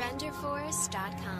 renderforce.com.